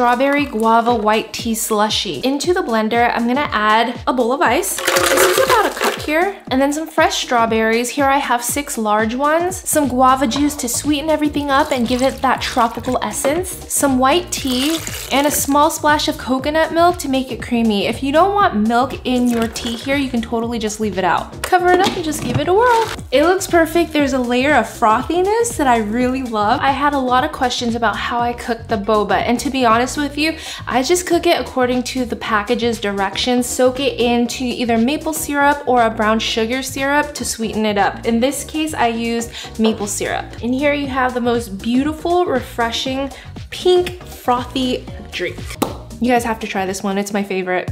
strawberry guava white tea slushy. Into the blender, I'm gonna add a bowl of ice. This is about a here. And then some fresh strawberries. Here I have six large ones. Some guava juice to sweeten everything up and give it that tropical essence. Some white tea and a small splash of coconut milk to make it creamy. If you don't want milk in your tea here, you can totally just leave it out. Cover it up and just give it a whirl. It looks perfect. There's a layer of frothiness that I really love. I had a lot of questions about how I cook the boba. And to be honest with you, I just cook it according to the package's directions. Soak it into either maple syrup or a brown sugar syrup to sweeten it up. In this case, I used maple syrup. And here you have the most beautiful, refreshing, pink, frothy drink. You guys have to try this one, it's my favorite.